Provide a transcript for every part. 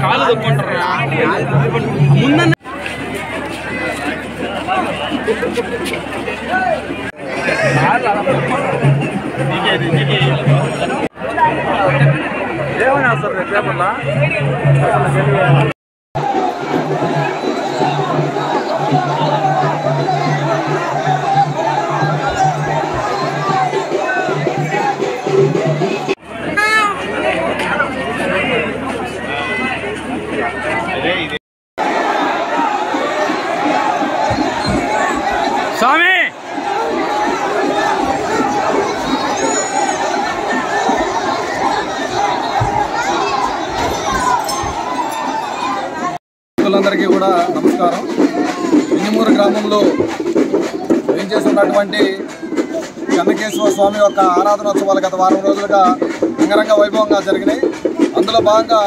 కాలు దొక్కుంటారా ఏమైనా సార్ పేపర్లా స్వామి! అందరికీ కూడా నమస్కారం. వినిమూరు గ్రామంలో ఏం చేస్తున్నటువంటి చెన్నకేశ్వర స్వామి యొక్క ఆరాధనోత్సవాలు గత వారం రోజులుగా అంగరంగ వైభవంగా జరిగినాయి. అందులో భాగంగా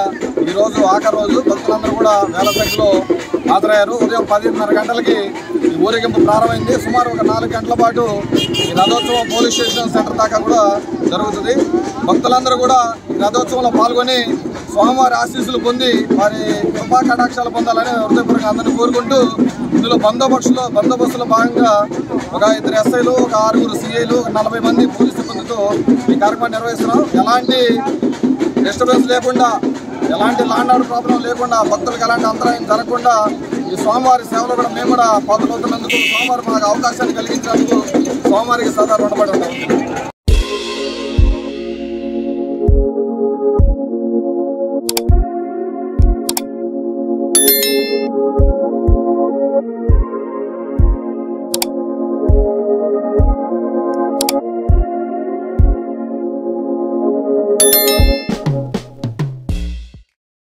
ఈరోజు ఆఖరి రోజు భక్తులందరూ కూడా వేల సంఖ్యలో హాజరయ్యారు. ఉదయం పదిన్నర గంటలకి ఈ ఊరేగింపు ప్రారంభమైంది. సుమారు ఒక నాలుగు గంటల పాటు ఈ రథోత్సవం పోలీస్ స్టేషన్ సెంటర్ దాకా కూడా జరుగుతుంది. భక్తులందరూ కూడా ఈ రథోత్సవంలో పాల్గొని స్వామివారి ఆశీస్సులు పొంది వారి కృపా కటాక్షాలు పొందాలని హృదయపూర్వకంగా అందరినీ కోరుకుంటూ ఇందులో బందోబస్తులో బందోబస్తులో భాగంగా ఒక ఇద్దరు ఎస్ఐలు ఒక ఆరుగురు సిఐలు నలభై మంది పోలీసు సిబ్బందితో ఈ కార్యక్రమం నిర్వహిస్తున్నాం. ఎలాంటి డిస్టర్బెన్స్ లేకుండా ఎలాంటి లాండ్ ఆర్డర్ ప్రాబ్లం లేకుండా భక్తులకు ఎలాంటి అంతరాయం జరగకుండా ఈ స్వామివారి సేవలో కూడా మేము కూడా పాల్గొతున్నందుకు స్వామివారి మాకు అవకాశాన్ని కలిగించినందుకు స్వామివారికి సదా రుణపడి ఉంటాం